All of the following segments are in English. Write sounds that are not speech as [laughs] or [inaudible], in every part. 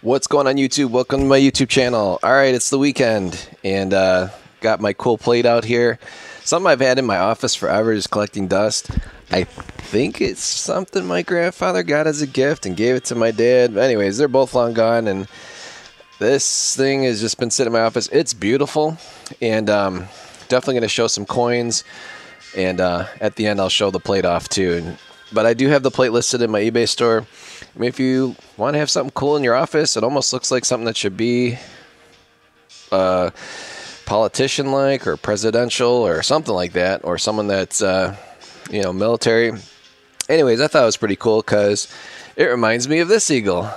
What's going on YouTube? Welcome to my YouTube channel. All right, it's the weekend and uh, got my cool plate out here. Something I've had in my office forever, just collecting dust. I think it's something my grandfather got as a gift and gave it to my dad. But anyways, they're both long gone and this thing has just been sitting in my office. It's beautiful and um, definitely going to show some coins and uh, at the end I'll show the plate off too. And, but I do have the plate listed in my eBay store. I mean, if you want to have something cool in your office, it almost looks like something that should be uh, politician like or presidential or something like that, or someone that's, uh, you know, military. Anyways, I thought it was pretty cool because it reminds me of this eagle.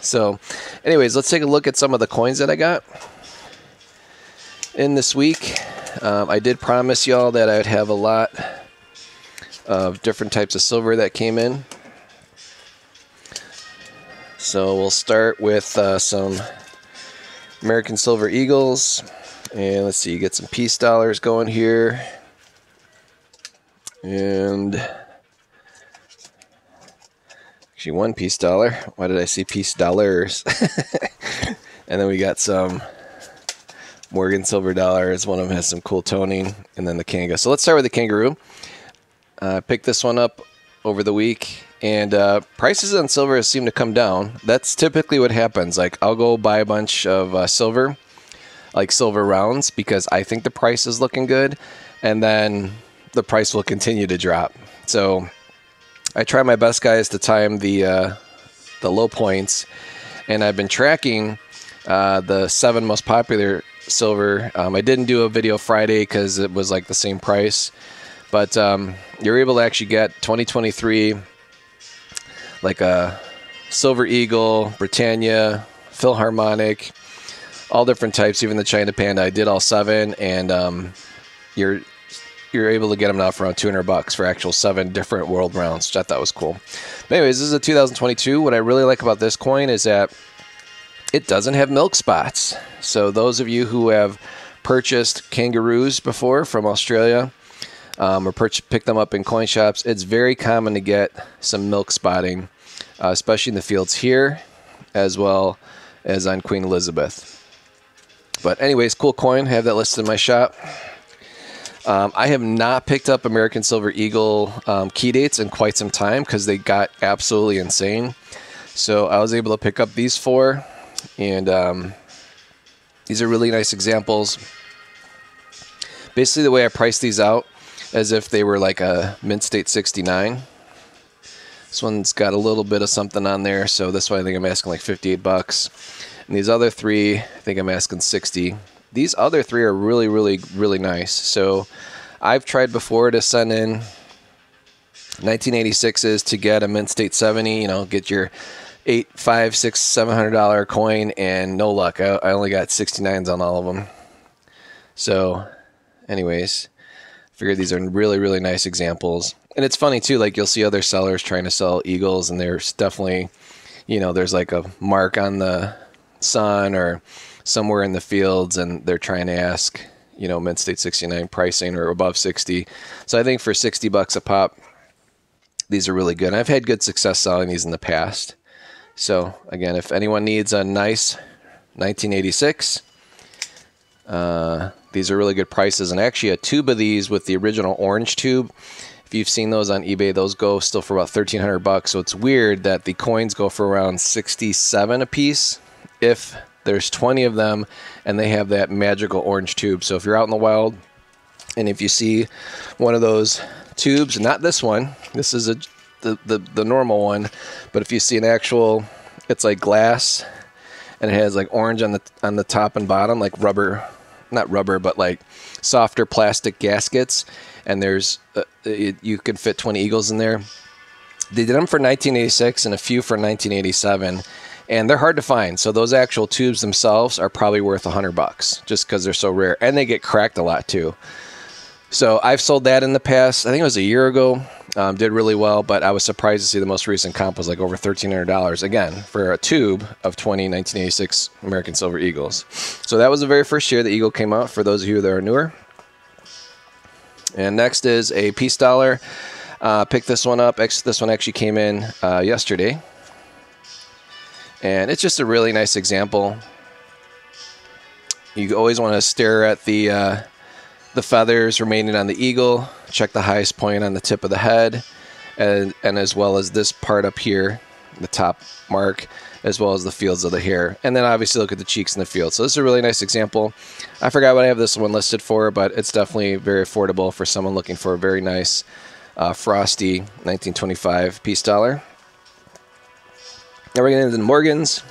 So, anyways, let's take a look at some of the coins that I got in this week. Um, I did promise y'all that I would have a lot of different types of silver that came in. So we'll start with uh, some American Silver Eagles. And let's see, you get some peace dollars going here. And actually one peace dollar. Why did I see peace dollars? [laughs] and then we got some Morgan silver dollars. One of them has some cool toning. And then the Kanga. So let's start with the kangaroo. I uh, picked this one up over the week and uh, prices on silver seem to come down. That's typically what happens. Like I'll go buy a bunch of uh, silver, like silver rounds, because I think the price is looking good, and then the price will continue to drop. So I try my best, guys, to time the uh, the low points, and I've been tracking uh, the seven most popular silver. Um, I didn't do a video Friday because it was like the same price, but um, you're able to actually get 2023 like a Silver Eagle, Britannia, Philharmonic, all different types, even the China Panda. I did all seven, and um, you're you're able to get them now for around 200 bucks for actual seven different world rounds, which I thought was cool. But anyways, this is a 2022. What I really like about this coin is that it doesn't have milk spots. So those of you who have purchased kangaroos before from Australia, um, or pick them up in coin shops. It's very common to get some milk spotting, uh, especially in the fields here, as well as on Queen Elizabeth. But anyways, cool coin. I Have that listed in my shop. Um, I have not picked up American Silver Eagle um, key dates in quite some time because they got absolutely insane. So I was able to pick up these four, and um, these are really nice examples. Basically, the way I price these out as if they were like a Mint State 69. This one's got a little bit of something on there, so this one I think I'm asking like 58 bucks. And these other three, I think I'm asking 60. These other three are really, really, really nice. So I've tried before to send in 1986s to get a Mint State 70, you know, get your eight, five, six, seven hundred dollar coin, and no luck. I, I only got 69s on all of them. So, anyways, figured these are really really nice examples. And it's funny too like you'll see other sellers trying to sell eagles and there's definitely you know there's like a mark on the sun or somewhere in the fields and they're trying to ask you know mint state 69 pricing or above 60 so i think for 60 bucks a pop these are really good. I've had good success selling these in the past. So again if anyone needs a nice 1986 uh, these are really good prices, and actually a tube of these with the original orange tube. If you've seen those on eBay, those go still for about 1300 bucks. So it's weird that the coins go for around 67 a piece if there's 20 of them and they have that magical orange tube. So if you're out in the wild and if you see one of those tubes, not this one, this is a the, the, the normal one, but if you see an actual, it's like glass and it has like orange on the on the top and bottom, like rubber not rubber, but like softer plastic gaskets, and there's uh, it, you can fit 20 eagles in there. They did them for 1986 and a few for 1987, and they're hard to find. So those actual tubes themselves are probably worth 100 bucks just because they're so rare, and they get cracked a lot too. So I've sold that in the past. I think it was a year ago. Um, did really well, but I was surprised to see the most recent comp was like over $1,300 again for a tube of 20 1986 American Silver Eagles. So that was the very first year the Eagle came out for those of you that are newer. And next is a peace dollar. Uh, picked this one up. This one actually came in uh, yesterday. And it's just a really nice example. You always want to stare at the uh, the feathers remaining on the eagle, check the highest point on the tip of the head, and, and as well as this part up here, the top mark, as well as the fields of the hair. And then obviously look at the cheeks and the field. So this is a really nice example. I forgot what I have this one listed for, but it's definitely very affordable for someone looking for a very nice uh, frosty 1925 peace dollar. Now we're getting into the Morgans.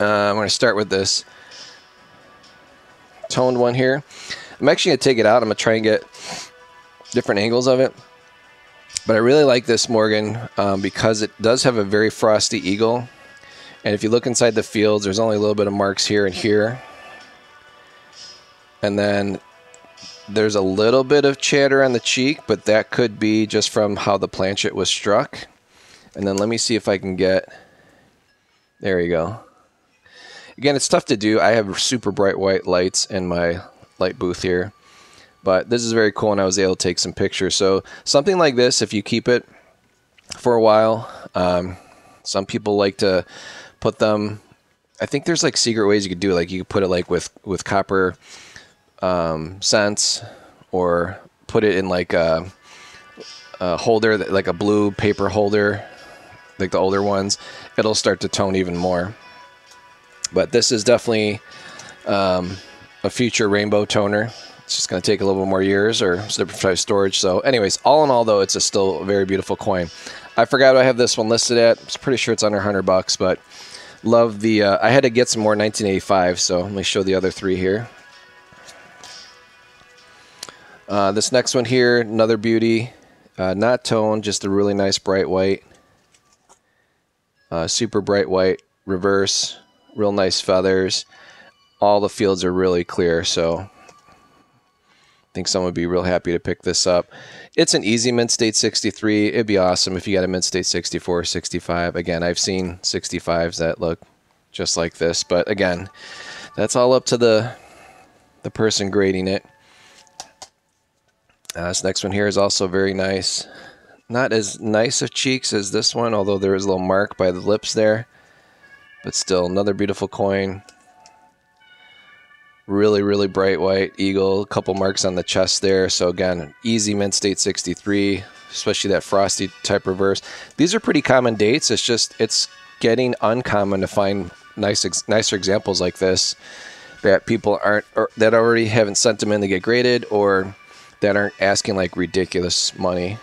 Uh, I'm going to start with this toned one here. I'm actually going to take it out. I'm going to try and get different angles of it. But I really like this Morgan um, because it does have a very frosty eagle. And if you look inside the fields, there's only a little bit of marks here and here. And then there's a little bit of chatter on the cheek, but that could be just from how the planchet was struck. And then let me see if I can get, there you go. Again, it's tough to do. I have super bright white lights in my light booth here. But this is very cool, and I was able to take some pictures. So something like this, if you keep it for a while, um, some people like to put them. I think there's like secret ways you could do it. Like you could put it like with with copper um, cents, or put it in like a, a holder, that, like a blue paper holder, like the older ones. It'll start to tone even more. But this is definitely um, a future rainbow toner. It's just going to take a little bit more years or different storage. So, anyways, all in all, though, it's a still very beautiful coin. I forgot I have this one listed at. I'm pretty sure it's under 100 bucks, but love the. Uh, I had to get some more 1985, so let me show the other three here. Uh, this next one here, another beauty, uh, not toned, just a really nice bright white, uh, super bright white reverse, real nice feathers. All the fields are really clear, so I think someone would be real happy to pick this up. It's an easy Mint State 63. It'd be awesome if you got a Mint State 64 65. Again, I've seen 65s that look just like this, but again, that's all up to the the person grading it. Uh, this next one here is also very nice. Not as nice of cheeks as this one, although there is a little mark by the lips there. But still, another beautiful coin really really bright white eagle a couple marks on the chest there. So again easy mint state 63 especially that frosty type reverse. These are pretty common dates. It's just it's getting uncommon to find nice nicer examples like this that people aren't that already haven't sent them in to get graded or that aren't asking like ridiculous money.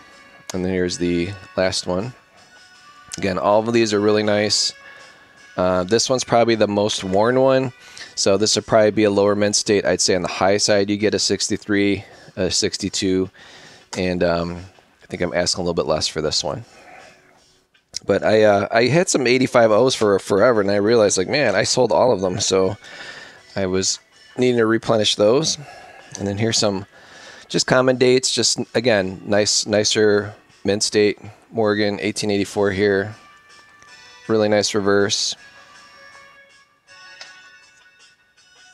And then here's the last one. Again all of these are really nice uh, this one's probably the most worn one so this would probably be a lower mint state. I'd say on the high side you get a 63, a 62, and um, I think I'm asking a little bit less for this one. But I uh, I had some 85 O's for forever, and I realized like man, I sold all of them, so I was needing to replenish those. And then here's some just common dates. Just again, nice nicer mint state Morgan 1884 here. Really nice reverse.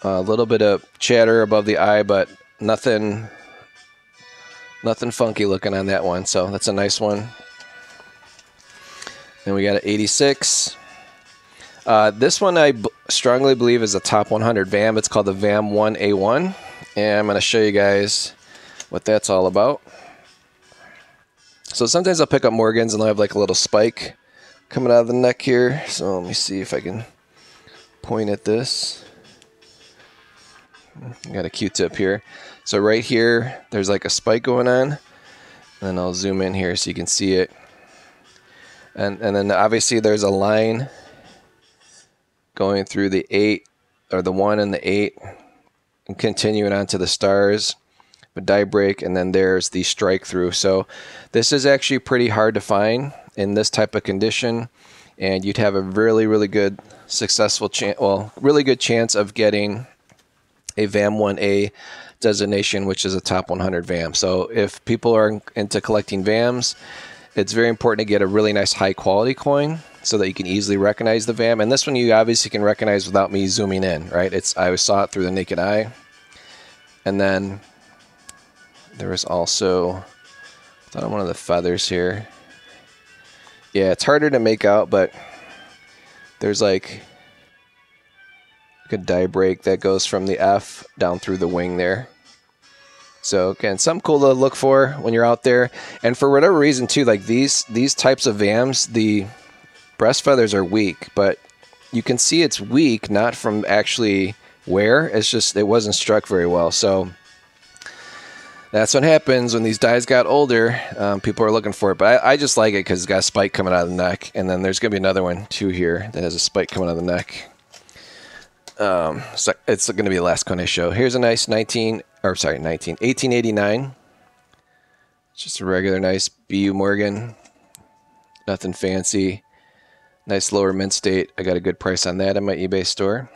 A little bit of chatter above the eye, but nothing nothing funky looking on that one. So that's a nice one. Then we got an 86. Uh, this one I strongly believe is a top 100 VAM. It's called the VAM 1A1. And I'm going to show you guys what that's all about. So sometimes I'll pick up Morgans and they'll have like a little spike coming out of the neck here. So let me see if I can point at this. Got a Q-tip here. So right here, there's like a spike going on. And I'll zoom in here so you can see it. And, and then obviously there's a line going through the 8, or the 1 and the 8, and continuing on to the stars, a die break, and then there's the strike through. So this is actually pretty hard to find in this type of condition. And you'd have a really, really good successful chance, well, really good chance of getting a VAM 1A designation, which is a top 100 VAM. So if people are into collecting VAMs, it's very important to get a really nice high quality coin so that you can easily recognize the VAM. And this one you obviously can recognize without me zooming in, right? It's I saw it through the naked eye. And then there is also I thought of one of the feathers here. Yeah, it's harder to make out, but there's like good die break that goes from the F down through the wing there. So again, something cool to look for when you're out there. And for whatever reason too, like these these types of VAMs, the breast feathers are weak, but you can see it's weak not from actually wear. It's just it wasn't struck very well. So that's what happens when these dies got older. Um, people are looking for it, but I, I just like it because it's got a spike coming out of the neck, and then there's gonna be another one too here that has a spike coming out of the neck. Um, so it's going to be the last coin I show. Here's a nice 19, or sorry, 19, 1889. It's just a regular nice BU Morgan. Nothing fancy. Nice lower mint state. I got a good price on that in my eBay store.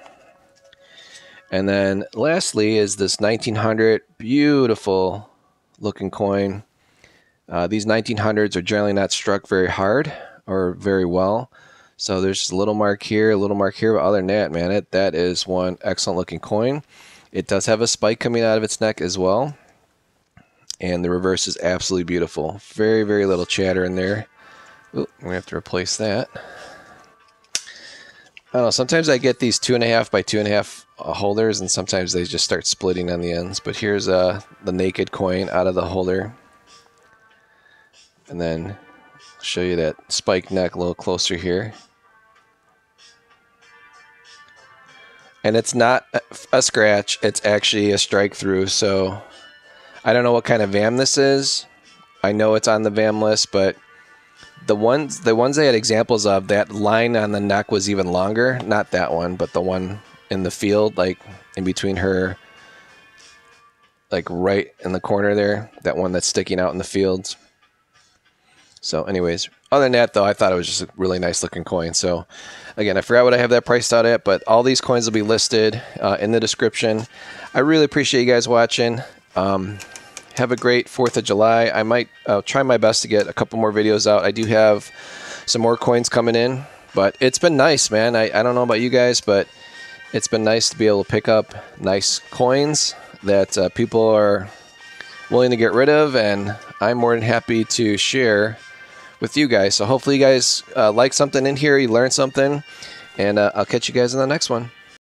And then lastly is this 1900 beautiful looking coin. Uh, these 1900s are generally not struck very hard or very well. So there's just a little mark here, a little mark here, but other than that, man, it that is one excellent looking coin. It does have a spike coming out of its neck as well. And the reverse is absolutely beautiful. Very, very little chatter in there. Ooh, we have to replace that. I don't know, sometimes I get these two and a half by two and a half uh, holders, and sometimes they just start splitting on the ends. But here's uh, the naked coin out of the holder. And then show you that spike neck a little closer here. And it's not a scratch it's actually a strike through so i don't know what kind of vam this is. I know it's on the vam list but the ones the ones they had examples of that line on the neck was even longer. Not that one but the one in the field like in between her like right in the corner there that one that's sticking out in the fields. So anyways other than that, though, I thought it was just a really nice looking coin. So, again, I forgot what I have that priced out at, but all these coins will be listed uh, in the description. I really appreciate you guys watching. Um, have a great 4th of July. I might uh, try my best to get a couple more videos out. I do have some more coins coming in, but it's been nice, man. I, I don't know about you guys, but it's been nice to be able to pick up nice coins that uh, people are willing to get rid of, and I'm more than happy to share with you guys. So hopefully you guys uh, like something in here, you learned something, and uh, I'll catch you guys in the next one.